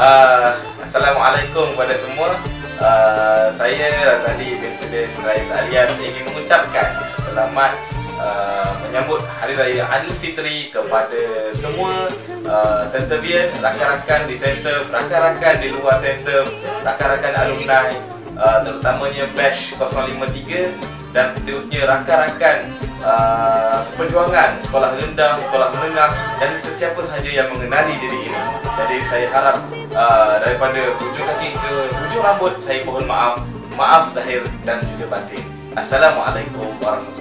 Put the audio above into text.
Uh, Assalamualaikum kepada semua. Uh, Saya Razali bin Sudin Rais alias ingin mengucapkan Selamat uh, menyambut Hari Raya Aidilfitri kepada semua. Senservian, rakan-rakan di Senser, rakan-rakan di luar Senser Rakan-rakan alumni uh, terutamanya Batch 053 Dan seterusnya rakan-rakan uh, seperjuangan sekolah rendah, sekolah menengah dan sesiapa sahaja yang mengenali diri ini jadi saya harap uh, daripada hujung kaki ke hujung rambut saya mohon maaf. Maaf zahir dan juga batin. Assalamualaikum warahmatullahi.